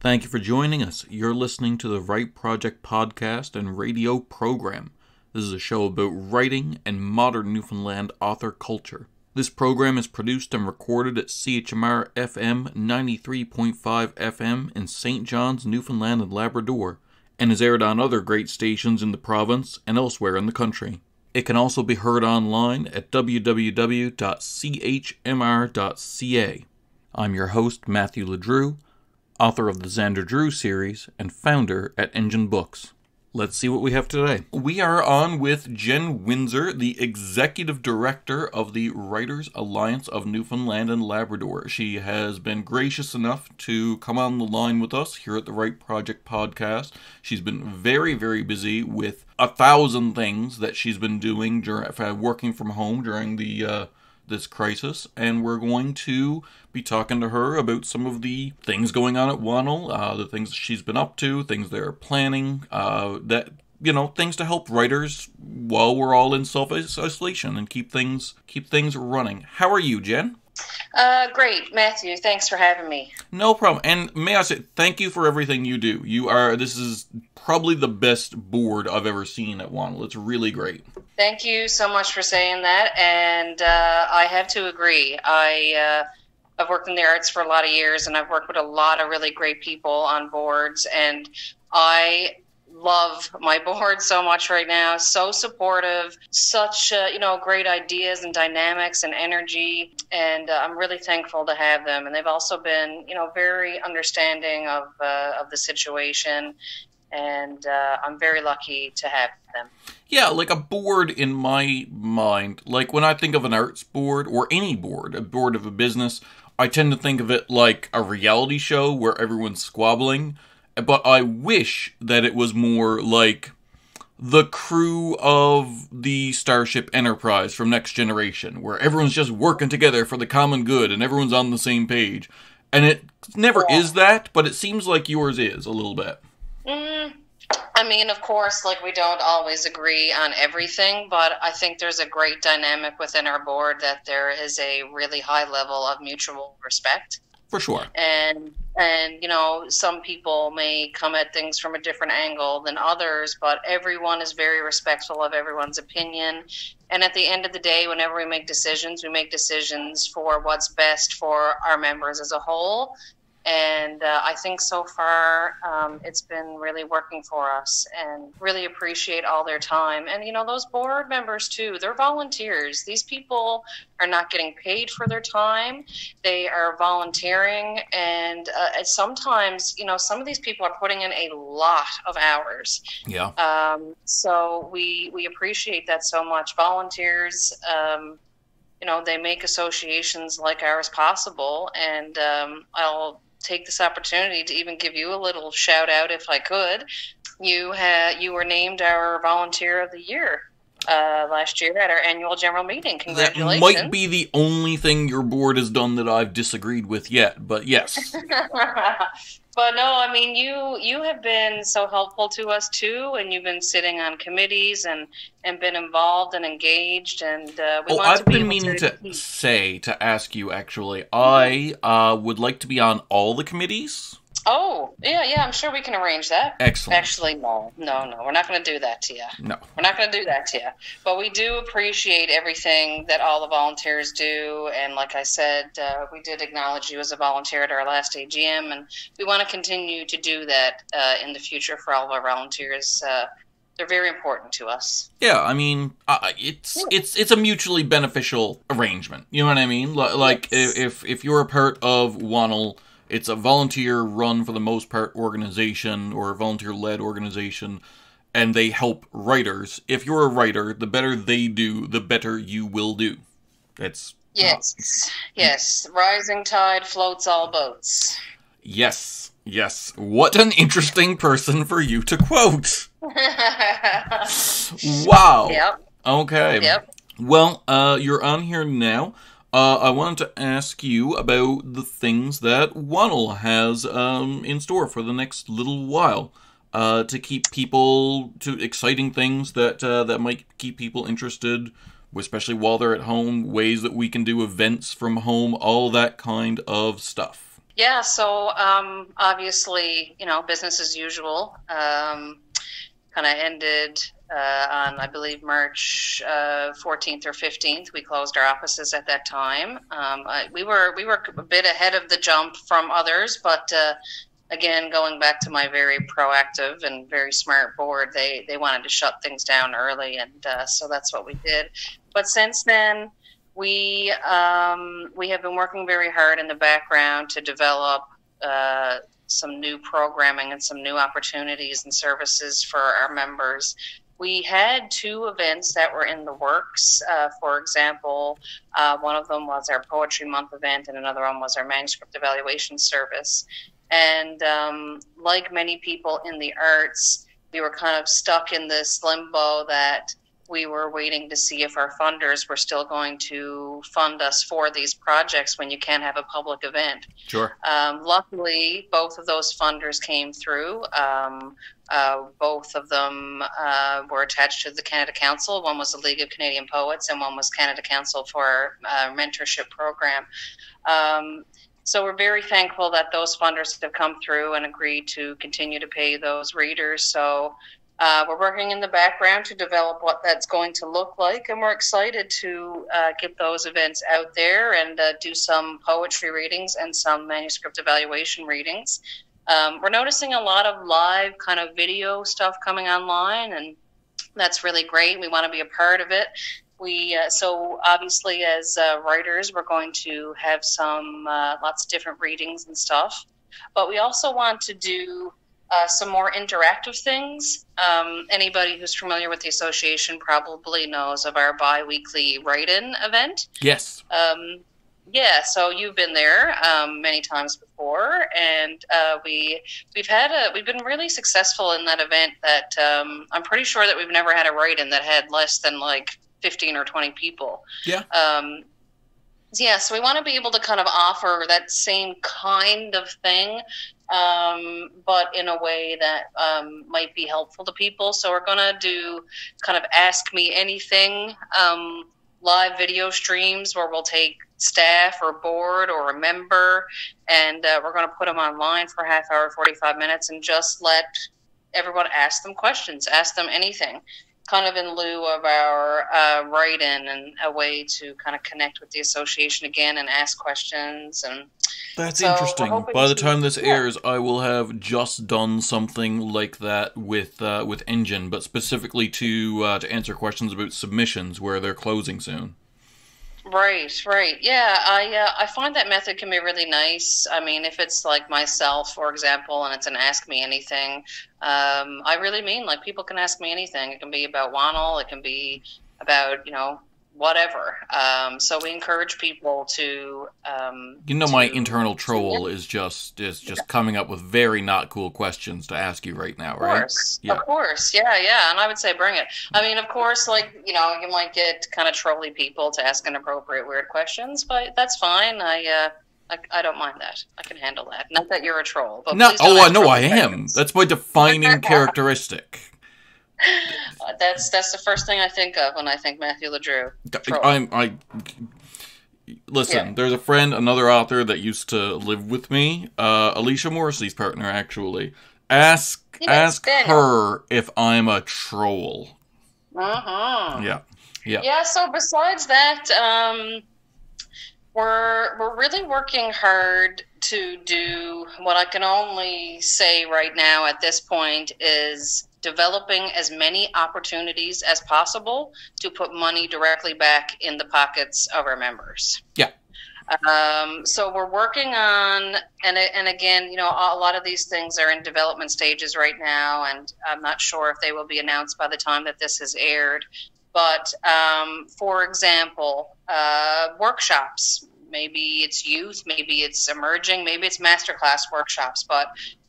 Thank you for joining us. You're listening to the Write Project podcast and radio program. This is a show about writing and modern Newfoundland author culture. This program is produced and recorded at CHMR FM 93.5 FM in St. John's, Newfoundland and Labrador, and is aired on other great stations in the province and elsewhere in the country. It can also be heard online at www.chmr.ca. I'm your host, Matthew LeDrew, author of the Xander Drew series and founder at Engen Books. Let's see what we have today. We are on with Jen Winsor, the executive director of the Writers Alliance of Newfoundland and Labrador. She has been gracious enough to come on the line with us here at the Write Project podcast. She's been very, very busy with a thousand things that she's been doing during working from home during the uh, this crisis, and we're going to be talking to her about some of the things going on at WANL, uh, the things she's been up to, things they're planning, uh, that you know, things to help writers while we're all in self isolation and keep things keep things running. How are you, Jen? Uh, great, Matthew. Thanks for having me. No problem. And may I say, thank you for everything you do. You are this is probably the best board I've ever seen at WANL. It's really great. Thank you so much for saying that. And uh, I have to agree. I uh, I've worked in the arts for a lot of years, and I've worked with a lot of really great people on boards, and I love my board so much right now. So supportive, such uh, you know great ideas and dynamics and energy, and uh, I'm really thankful to have them. And they've also been you know very understanding of uh, of the situation, and uh, I'm very lucky to have them. Yeah, like a board in my mind, like when I think of an arts board or any board, a board of a business, I tend to think of it like a reality show where everyone's squabbling but I wish that it was more like the crew of the Starship Enterprise from Next Generation, where everyone's just working together for the common good and everyone's on the same page. And it never yeah. is that, but it seems like yours is a little bit. Mm, I mean, of course, like we don't always agree on everything, but I think there's a great dynamic within our board that there is a really high level of mutual respect for sure and and you know some people may come at things from a different angle than others but everyone is very respectful of everyone's opinion. And at the end of the day whenever we make decisions we make decisions for what's best for our members as a whole and uh, I think so far um, it's been really working for us and really appreciate all their time. And you know, those board members too, they're volunteers. These people are not getting paid for their time, they are volunteering. And uh, sometimes, you know, some of these people are putting in a lot of hours. Yeah. Um, so we, we appreciate that so much. Volunteers, um, you know, they make associations like ours possible. And um, I'll take this opportunity to even give you a little shout out if I could. You had you were named our volunteer of the year uh, last year at our annual general meeting. Congratulations! That might be the only thing your board has done that I've disagreed with yet, but yes. but no, I mean you you have been so helpful to us too, and you've been sitting on committees and and been involved and engaged. And uh, we oh, I've been meaning to, to say to ask you actually. Mm-hmm. I uh, would like to be on all the committees. Oh, yeah, yeah, I'm sure we can arrange that. Excellent. Actually, no, no, no, we're not going to do that to you. No. We're not going to do that to you. But we do appreciate everything that all the volunteers do. And like I said, uh, we did acknowledge you as a volunteer at our last AGM, and we want to continue to do that uh, in the future for all of our volunteers. Uh, they're very important to us. Yeah, I mean, uh, it's yeah. it's it's a mutually beneficial arrangement. You know what I mean? like yes. if if you're a part of WANL it's a volunteer run for the most part organization or a volunteer led organization and they help writers. If you're a writer, the better they do, the better you will do. It's Yes. Yes. Rising tide floats all boats. Yes. Yes. What an interesting person for you to quote. wow. Yep. Okay. Yep. Well, uh, you're on here now. Uh, I wanted to ask you about the things that WANL has um, in store for the next little while uh, to keep people to exciting things that uh, that might keep people interested, especially while they're at home. Ways that we can do events from home, all that kind of stuff. Yeah, so um, obviously, you know, business as usual. Um, kind of ended uh, on, I believe, March uh, 14th or 15th. We closed our offices at that time. Um, I, we were we were a bit ahead of the jump from others, but uh, again, going back to my very proactive and very smart board, they they wanted to shut things down early, and uh, so that's what we did. But since then, we um, we have been working very hard in the background to develop. Uh, some new programming and some new opportunities and services for our members we had two events that were in the works. Uh, for example, uh, one of them was our Poetry Month event, and another one was our manuscript evaluation service. And um, like many people in the arts, we were kind of stuck in this limbo that we were waiting to see if our funders were still going to fund us for these projects when you can't have a public event. Sure. Um, luckily, both of those funders came through. Um, uh, both of them uh, were attached to the Canada Council. One was the League of Canadian Poets, and one was Canada Council for uh, mentorship program. Um, so we're very thankful that those funders have come through and agreed to continue to pay those readers. So uh, we're working in the background to develop what that's going to look like, and we're excited to uh, get those events out there and uh, do some poetry readings and some manuscript evaluation readings. Um, we're noticing a lot of live kind of video stuff coming online, and that's really great. We want to be a part of it. We uh, so obviously as uh, writers, we're going to have some uh, lots of different readings and stuff, but we also want to do uh, some more interactive things. Um, anybody who's familiar with the association probably knows of our bi-weekly write-in event. Yes. Um, yeah, so you've been there um, many times before, and uh, we we've had a we've been really successful in that event. That um, I'm pretty sure that we've never had a write-in that had less than like 15 or 20 people. Yeah. Um, yeah, so we want to be able to kind of offer that same kind of thing um, but in a way that um, might be helpful to people. So we're going to do kind of ask me anything um, live video streams where we'll take staff or board or a member and uh, we're going to put them online for half hour, 45 minutes and just let everyone ask them questions, ask them anything kind of in lieu of our uh, write-in and a way to kind of connect with the association again and ask questions and that's so interesting. by the time this airs i will have just done something like that with uh, with Engen but specifically to uh, to answer questions about submissions where they're closing soon Right, right. Yeah, I uh, I find that method can be really nice. I mean, if it's like myself, for example, and it's an ask me anything, um, I really mean like people can ask me anything. It can be about WANL, it can be about you know whatever. Um, so we encourage people to. Um, you know, to, my internal troll is just is just coming up with very not cool questions to ask you right now, right? Of course, yeah. of course, yeah, yeah. And I would say bring it. I mean, of course, like you know, you might get kind of trolly people to ask inappropriate, weird questions, but that's fine. I. Uh, I, I, don't mind that. I can handle that. Not that you're a troll, but no. Oh, I know I am. That's my defining characteristic. That's that's the first thing I think of when I think Matthew LeDrew. I'm I listen. Yeah. There's a friend, another author that used to live with me, uh, Alicia Morrissey's partner, actually. Ask ask Daniel. her if I'm a troll. Uh huh. Yeah. Yeah. Yeah. So besides that, um, we're we're really working hard to do what I can only say right now at this point is developing as many opportunities as possible to put money directly back in the pockets of our members. Yeah. Um, so we're working on, and and again, you know, a lot of these things are in development stages right now, and I'm not sure if they will be announced by the time that this is aired. But um, for example, uh, workshops. Maybe it's youth, maybe it's emerging, maybe it's masterclass workshops. But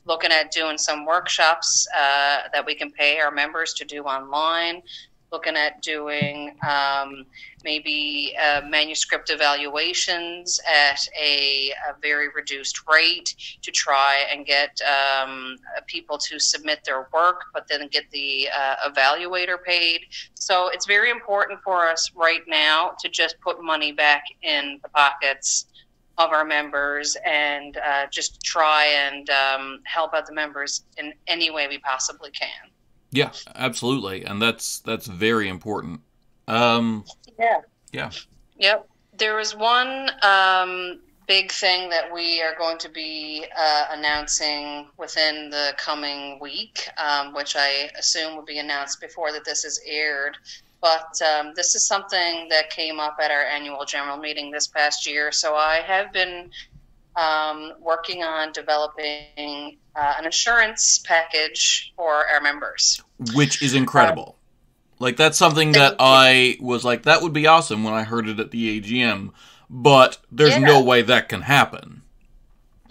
looking at doing some workshops uh, that we can pay our members to do online looking at doing um, maybe uh, manuscript evaluations at a, a, very reduced rate to try and get um, people to submit their work, but then get the uh, evaluator paid. So it's very important for us right now to just put money back in the pockets of our members and uh, just try and um, help out the members in any way we possibly can. Yeah, absolutely, and that's that's very important. Um, yeah. Yeah. Yep. There was one um, big thing that we are going to be uh, announcing within the coming week, um, which I assume will be announced before that this is aired. But um, this is something that came up at our annual general meeting this past year. So I have been um, working on developing uh, an insurance package for our members, which is incredible. Like that's something that I was like, that would be awesome when I heard it at the AGM, but there's yeah. no way that can happen.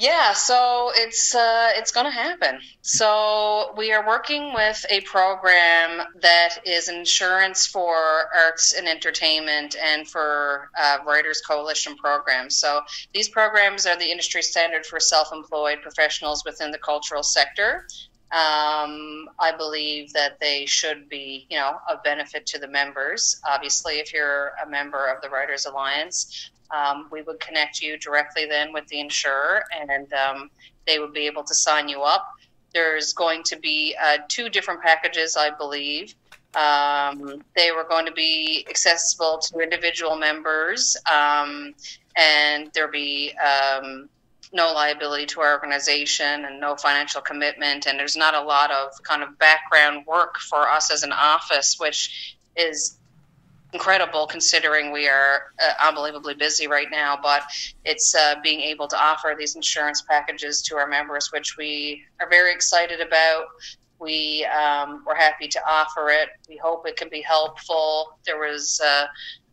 Yeah, so it's uh, it's going to happen. So we are working with a program that is insurance for arts and entertainment and for uh, Writers Coalition programs. So these programs are the industry standard for self-employed professionals within the cultural sector. Um, I believe that they should be, you know, of benefit to the members. Obviously, if you're a member of the Writers Alliance, um, we would connect you directly then with the insurer, and um, they would be able to sign you up. There's going to be uh, two different packages, I believe. Um, they were going to be accessible to individual members, um, and there'll be um, no liability to our organization and no financial commitment. And there's not a lot of kind of background work for us as an office, which is incredible considering we are uh, unbelievably busy right now. But it's uh, being able to offer these insurance packages to our members, which we are very excited about. We um, we're happy to offer it. We hope it can be helpful. There was uh,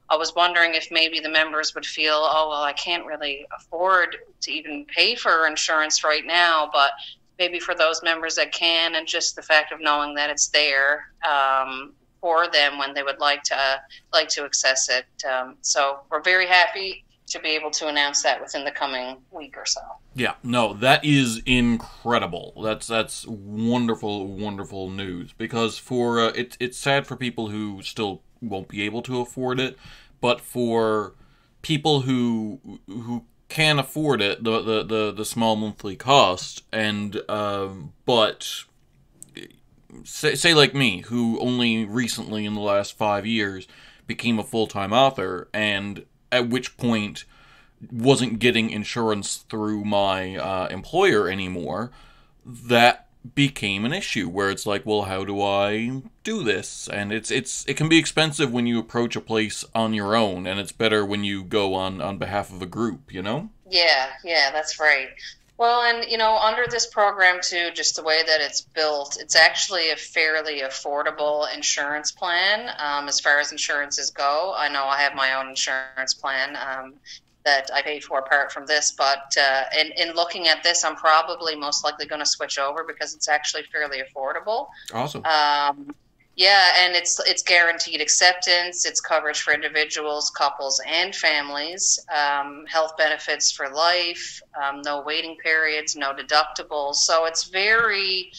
I was wondering if maybe the members would feel, oh, well, I can't really afford to even pay for insurance right now, but maybe for those members that can, and just the fact of knowing that it's there um, for them when they would like to uh, like to access it. Um, so we're very happy to be able to announce that within the coming week or so. Yeah, no, that is incredible. That's that's wonderful, wonderful news. Because for uh, it's it's sad for people who still won't be able to afford it, but for people who who can afford it, the the the, the small monthly cost, and um, but say, say like me, who only recently in the last five years became a full time author, and at which point wasn't getting insurance through my uh, employer anymore, that became an issue where it's like, well, how do I do this? And it's it's it can be expensive when you approach a place on your own, and it's better when you go on on behalf of a group, you know? Yeah, yeah, that's right. Well, and you know, under this program too, just the way that it's built, it's actually a fairly affordable insurance plan um, as far as insurances go. I know I have my own insurance plan. Um, that I pay for apart from this. But uh, in, in looking at this, I'm probably most likely going to switch over because it's actually fairly affordable. Awesome. Um, yeah, and it's it's guaranteed acceptance. It's coverage for individuals, couples, and families. Um, health benefits for life. Um, no waiting periods. No deductibles. So it's very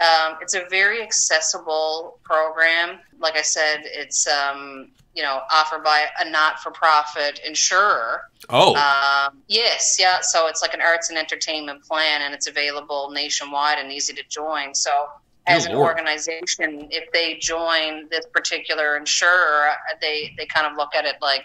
um, it's a very accessible program. Like I said, it's um, you know offered by a not-for-profit insurer. Oh, um, yes, yeah. So it's like an arts and entertainment plan, and it's available nationwide and easy to join. So as an organization, if they join this particular insurer, they they kind of look at it like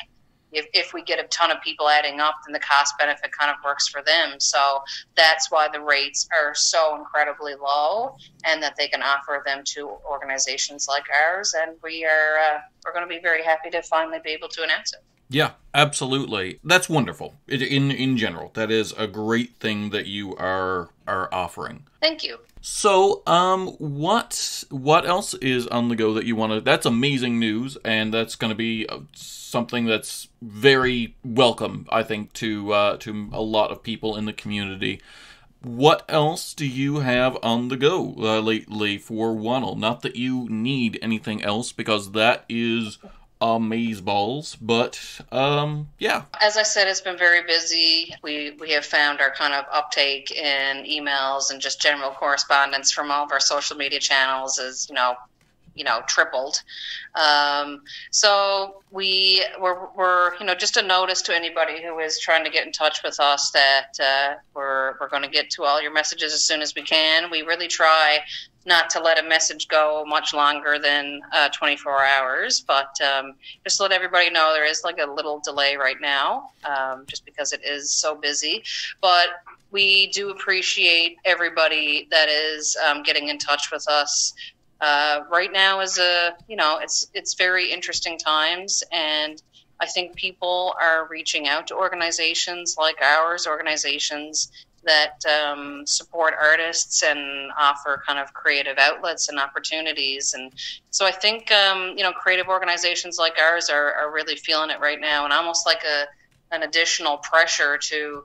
if, if we get a ton of people adding up, then the cost benefit kind of works for them. So that's why the rates are so incredibly low, and that they can offer them to organizations like ours. And we are uh, we're going to be very happy to finally be able to announce it. Yeah, absolutely. That's wonderful. in in general, that is a great thing that you are are offering. Thank you. So, um, what what else is on the go that you want to? That's amazing news, and that's going to be uh, something that's very welcome, I think, to uh, to a lot of people in the community. What else do you have on the go uh, lately for WANL? Not that you need anything else, because that is amaze balls but um yeah. As i said it's been very busy. We we have found our kind of uptake in emails and just general correspondence from all of our social media channels is you know you know tripled. Um, so we were, were you know just a notice to anybody who is trying to get in touch with us that uh, we're, we're going to get to all your messages as soon as we can. We really try not to let a message go much longer than uh, 24 hours but um, just let everybody know there is like a little delay right now um, just because it is so busy. But we do appreciate everybody that is um, getting in touch with us. Uh, right now is a you know it's it's very interesting times and i think people are reaching out to organizations like ours organizations that um, support artists and offer kind of creative outlets and opportunities and so i think um, you know creative organizations like ours are, are really feeling it right now and almost like a an additional pressure to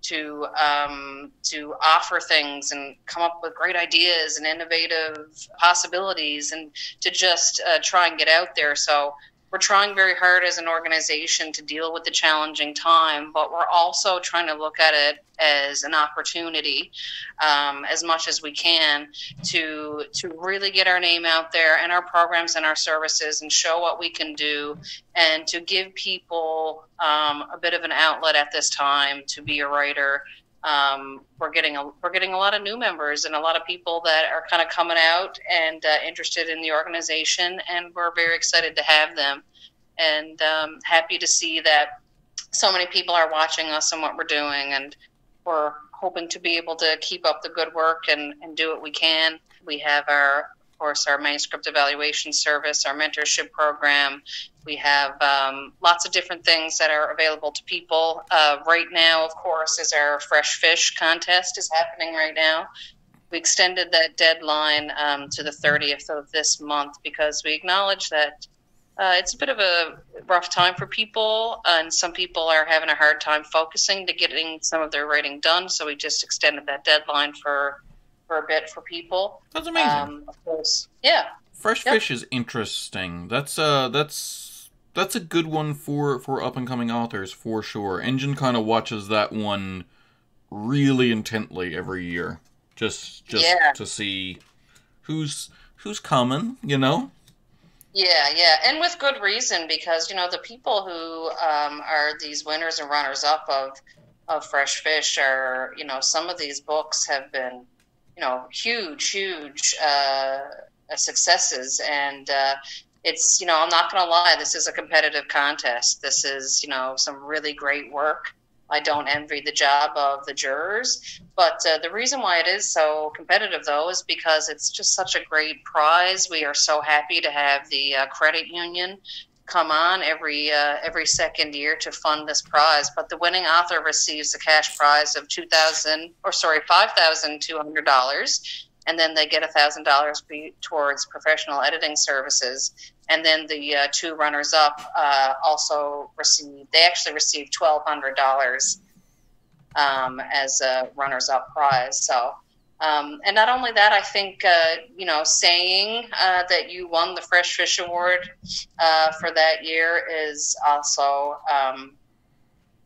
to um, to offer things and come up with great ideas and innovative possibilities and to just uh, try and get out there. So we're trying very hard as an organization to deal with the challenging time, but we're also trying to look at it as an opportunity um, as much as we can to to really get our name out there and our programs and our services and show what we can do and to give people um, a bit of an outlet at this time to be a writer um, we're getting a we're getting a lot of new members and a lot of people that are kind of coming out and uh, interested in the organization, and we're very excited to have them, and um, happy to see that so many people are watching us and what we're doing, and we're hoping to be able to keep up the good work and, and do what we can. We have our course, our manuscript evaluation service, our mentorship program. We have um, lots of different things that are available to people. Uh, right now, of course, is our fresh fish contest is happening right now. We extended that deadline um, to the 30th of this month because we acknowledge that uh, it's a bit of a rough time for people, and some people are having a hard time focusing to getting some of their writing done. So we just extended that deadline for for a bit for people. That's amazing. Um, of course, yeah. Fresh Yep. fish is interesting. That's uh that's that's a good one for for up and coming authors for sure. Engen kind of watches that one really intently every year. Just just Yeah. to see who's who's coming, you know? Yeah, yeah, and with good reason because you know the people who um, are these winners and runners up of of fresh fish are you know some of these books have been you know huge, huge uh, successes, and uh, it's you know I'm not going to lie, this is a competitive contest. This is you know some really great work. I don't envy the job of the jurors, but uh, the reason why it is so competitive, though, is because it's just such a great prize. We are so happy to have the uh, credit union come on every uh, every second year to fund this prize. But the winning author receives a cash prize of two thousand, or sorry, five thousand two hundred dollars, and then they get a thousand dollars towards professional editing services. And then the uh, two runners up uh, also receive. They actually receive twelve hundred dollars um, as a runners up prize. So. Um, and not only that, I think uh, you know saying uh, that you won the Fresh Fish Award uh, for that year is also um,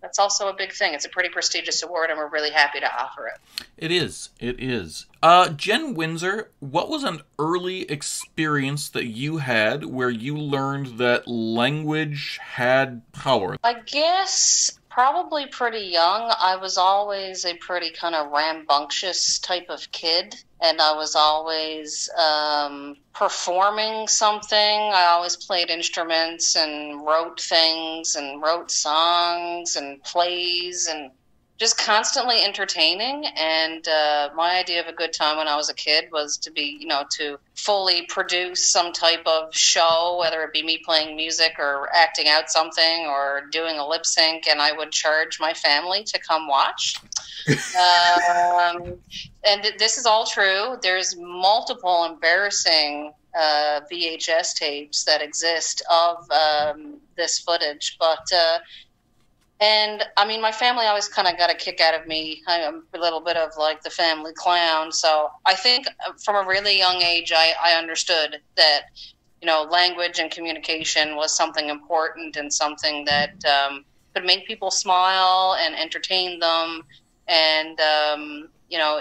that's also a big thing. It's a pretty prestigious award, and we're really happy to offer it. It is. It is. Uh, Jen Winsor, what was an early experience that you had where you learned that language had power? I guess probably pretty young. I was always a pretty kind of rambunctious type of kid, and I was always um, performing something. I always played instruments and wrote things and wrote songs and plays and just constantly entertaining. And uh, my idea of a good time when I was a kid was to be, you know, to fully produce some type of show, whether it be me playing music or acting out something or doing a lip sync, and I would charge my family to come watch. um, and th- this is all true. There's multiple embarrassing uh, VHS tapes that exist of um, this footage, but. Uh, and I mean, my family always kind of got a kick out of me. I'm a little bit of like the family clown. So I think uh, from a really young age, I, I understood that, you know, language and communication was something important and something that um, could make people smile and entertain them. And, um, you know,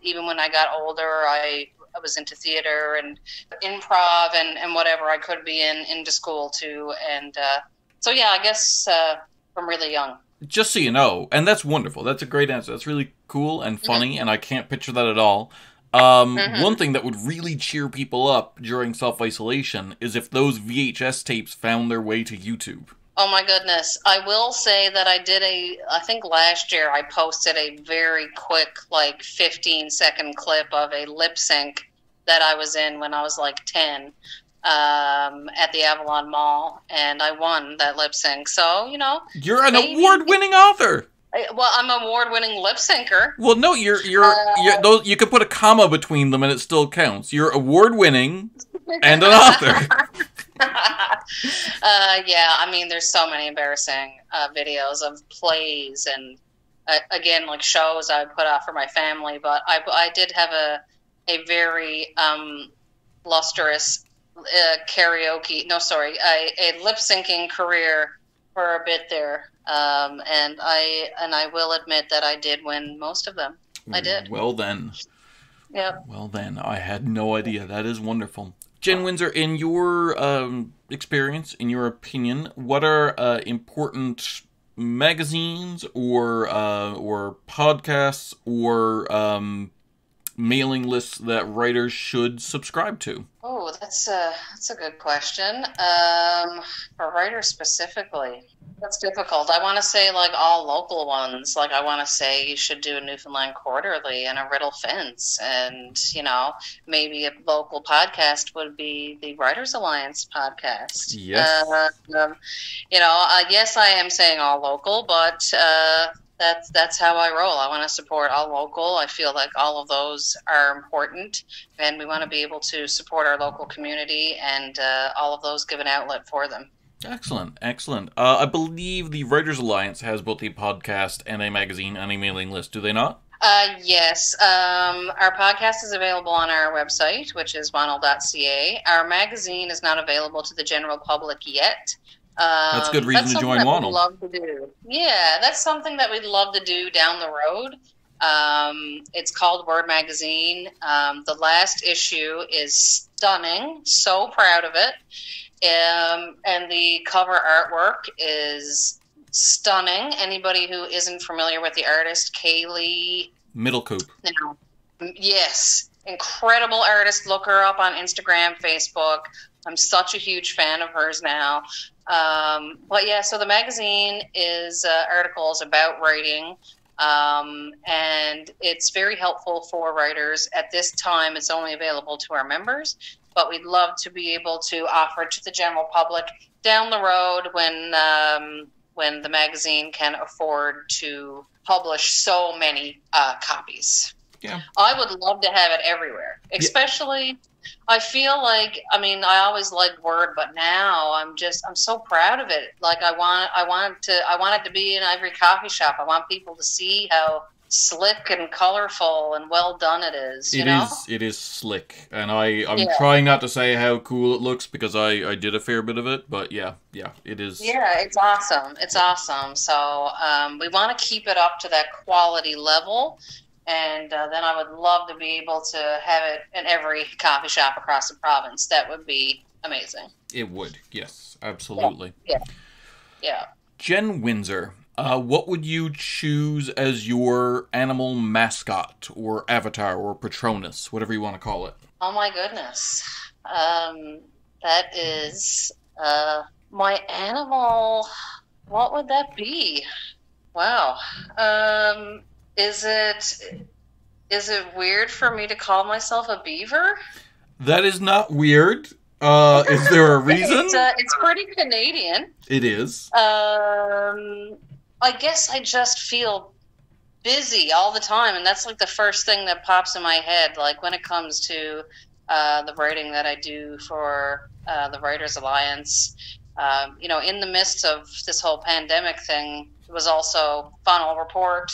even when I got older, I was into theater and improv and, and whatever I could be in into school too. And uh, so, yeah, I guess uh, from really young. Just so you know, and that's wonderful. That's a great answer. That's really cool and funny, mm-hmm. and I can't picture that at all. Um, mm-hmm. One thing that would really cheer people up during self isolation is if those VHS tapes found their way to YouTube. Oh my goodness. I will say that I did a, I think last year I posted a very quick, like 15 second clip of a lip sync that I was in when I was like 10 um, at the Avalon Mall, and I won that lip sync. So, you know. You're an award winning author. Well, I'm an award-winning lip syncer. Well, no, you're you're, uh, you're those, you could put a comma between them and it still counts. You're award-winning and an author. uh, yeah, I mean, there's so many embarrassing uh, videos of plays and uh, again, like shows I put out for my family. But I, I did have a a very um, lustrous uh, karaoke. No, sorry, a, a lip syncing career for a bit there, um, and I and I will admit that I did win most of them. I did. Well then. Yep. Well then, I had no idea. That is wonderful. Jen Winsor, in your um, experience, in your opinion, what are uh, important magazines or uh, or podcasts or um, mailing lists that writers should subscribe to? Oh, that's a that's a good question. Um, for writers specifically, that's difficult. I want to say like all local ones. Like I want to say you should do a Newfoundland Quarterly and a Riddle Fence, and you know maybe a local podcast would be the Writers Alliance podcast. Yes. Uh, um, you know, uh, yes, I am saying all local, but uh, that's that's how I roll. I want to support all local. I feel like all of those are important, and we want to be able to support our local community, and uh, all of those give an outlet for them. Excellent, excellent. Uh, I believe the Writers Alliance has both a podcast and a magazine and a mailing list. Do they not? Uh, yes. Um, our podcast is available on our website, which is wanl.ca. Our magazine is not available to the general public yet. Um, that's good reason that's to join WANL. Love to do. Yeah, that's something that we'd love to do down the road. Um, it's called Word Magazine. Um, the last issue is stunning. So proud of it. Um, and the cover artwork is stunning. Anybody who isn't familiar with the artist, Kaylee Middlecoop. No, yes, incredible artist. Look her up on Instagram, Facebook. I'm such a huge fan of hers now. Um, but yeah, so the magazine is uh, articles about writing. Um, and it's very helpful for writers. At this time, it's only available to our members but we'd love to be able to offer to the general public down the road when um, when the magazine can afford to publish so many uh, copies. Yeah. I would love to have it everywhere, especially. Yeah. I feel like I mean I always liked Word, but now I'm just I'm so proud of it. Like I want I want to I want it to be in every coffee shop. I want people to see how slick and colorful and well done it is. It know? is. It is slick, and I I'm yeah. trying not to say how cool it looks because I I did a fair bit of it, but yeah, yeah, it is. Yeah, it's awesome. It's awesome. So um, we want to keep it up to that quality level. And uh, then I would love to be able to have it in every coffee shop across the province. That would be amazing. It would, yes, absolutely. Yeah. Yeah. yeah. Jen Winsor, uh, what would you choose as your animal mascot or avatar or patronus, whatever you want to call it? Oh my goodness. Um, that is uh, my animal. What would that be? Wow. Um, is it is it weird for me to call myself a beaver? That is not weird. Uh, is there a reason? it's, uh, it's pretty Canadian. It is. Um, I guess I just feel busy all the time, and that's like the first thing that pops in my head. Like when it comes to uh, the writing that I do for uh, the Writers Alliance, um, you know, in the midst of this whole pandemic thing, it was also funnel report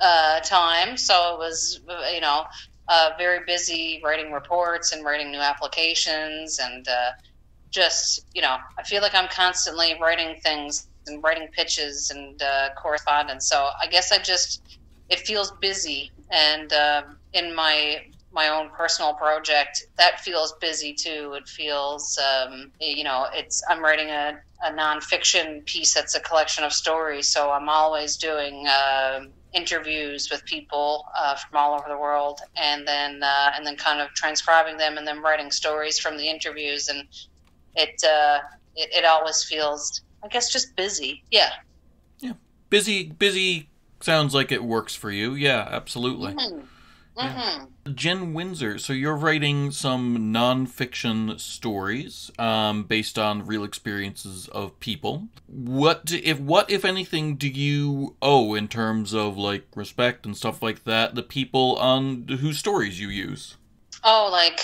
uh, time, so it was you know uh, very busy writing reports and writing new applications and uh, just you know I feel like I'm constantly writing things and writing pitches and uh, correspondence. So I guess I just it feels busy, and uh, in my my own personal project, that feels busy too. It feels, um, you know, it's I'm writing a, a nonfiction piece that's a collection of stories, so I'm always doing uh, interviews with people uh, from all over the world, and then uh, and then kind of transcribing them, and then writing stories from the interviews, and it uh, it, it always feels, I guess, just busy. Yeah. Yeah, busy, busy. Sounds like it works for you. Yeah, absolutely. Mm-hmm. Yeah. Jen Winsor, so you're writing some nonfiction stories um, based on real experiences of people. What do, if what if anything do you owe in terms of like respect and stuff like that the people on whose stories you use? Oh, like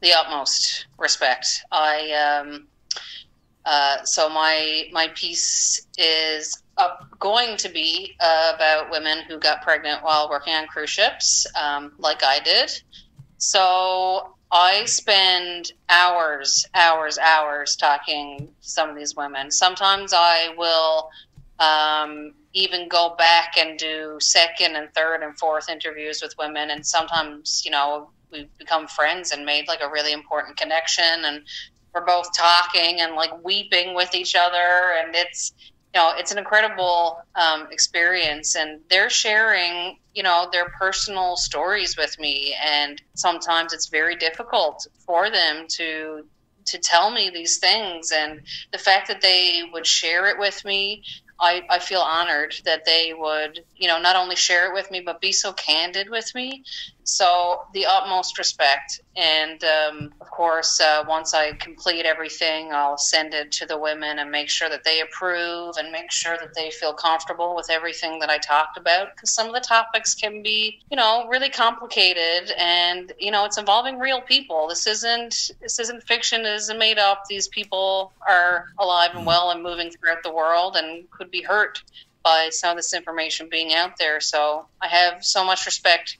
the utmost respect. I um, uh, so my my piece is uh, going to be uh, about women who got pregnant while working on cruise ships, um, like I did. So I spend hours, hours, hours talking to some of these women. Sometimes I will um, even go back and do second and third and fourth interviews with women, and sometimes, you know, we've become friends and made like a really important connection, and we're both talking and like weeping with each other, and it's you know it's an incredible um, experience and they're sharing you know their personal stories with me and sometimes it's very difficult for them to to tell me these things and the fact that they would share it with me I, I feel honored that they would, you know, not only share it with me, but be so candid with me. So the utmost respect. And um, of course, uh, once I complete everything, I'll send it to the women and make sure that they approve and make sure that they feel comfortable with everything that I talked about. Because some of the topics can be, you know, really complicated, and you know, it's involving real people. This isn't this isn't fiction. It isn't made up. These people are alive and well and moving throughout the world and could be hurt by some of this information being out there. So I have so much respect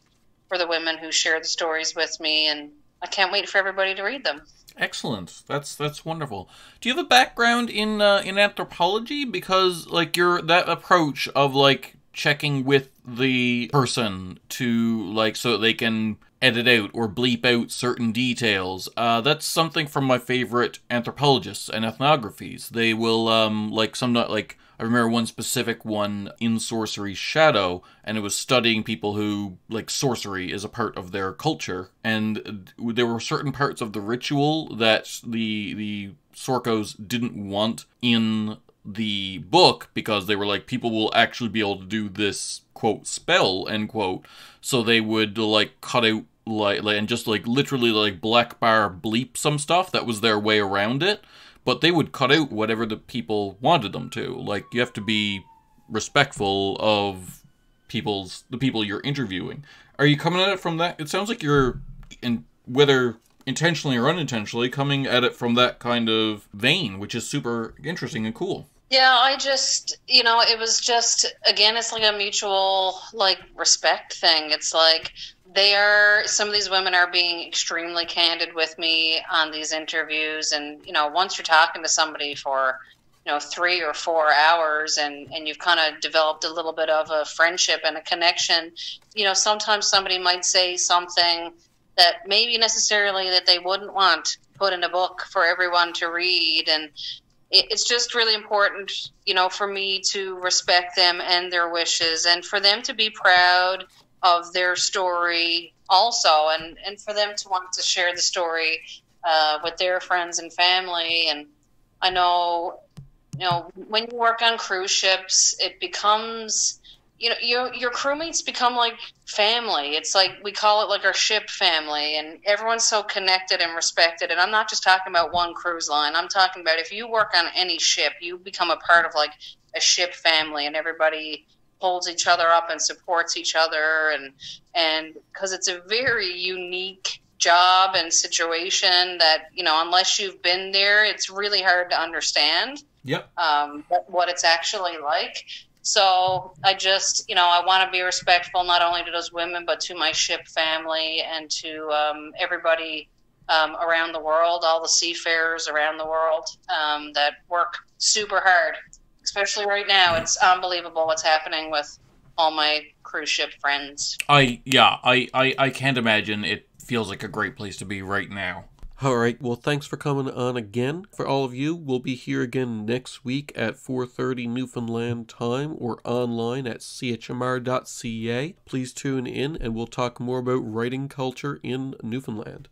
for the women who share the stories with me, and I can't wait for everybody to read them. Excellent. That's that's wonderful. Do you have a background in uh, in anthropology? Because like your that approach of like checking with the person to like so they can edit out or bleep out certain details. Uh, that's something from my favorite anthropologists and ethnographies. They will um like some not like I remember one specific one in Sorcery Shadow, and it was studying people who, like, sorcery is a part of their culture, and there were certain parts of the ritual that the the Sorcos didn't want in the book because they were like people will actually be able to do this quote spell end quote. So they would like cut out like, like and just like literally like black bar bleep some stuff that was their way around it but they would cut out whatever the people wanted them to. Like you have to be respectful of people's the people you're interviewing. Are you coming at it from that? It sounds like you're in whether intentionally or unintentionally coming at it from that kind of vein, which is super interesting and cool. Yeah, I just, you know, it was just again, it's like a mutual like respect thing. It's like they are some of these women are being extremely candid with me on these interviews and you know once you're talking to somebody for you know three or four hours and and you've kind of developed a little bit of a friendship and a connection you know sometimes somebody might say something that maybe necessarily that they wouldn't want put in a book for everyone to read and it's just really important you know for me to respect them and their wishes and for them to be proud of their story also and and for them to want to share the story uh, with their friends and family. And i know you know when you work on cruise ships it becomes you know your your crewmates become like family. It's like we call it like our ship family and everyone's so connected and respected. And i'm not just talking about one cruise line. I'm talking about if you work on any ship you become a part of like a ship family and everybody holds each other up and supports each other. And and because it's a very unique job and situation that you know unless you've been there it's really hard to understand yep. um, what it's actually like so i just you know i want to be respectful not only to those women but to my ship family and to um, everybody um, around the world all the seafarers around the world um, that work super hard especially right now. It's unbelievable what's happening with all my cruise ship friends. I yeah, I I, I can't imagine it feels like a great place to be right now. All right. Well, thanks for coming on again. For all of you, we'll be here again next week at 4:30 Newfoundland time or online at chmr.ca. Please tune in and we'll talk more about writing culture in Newfoundland.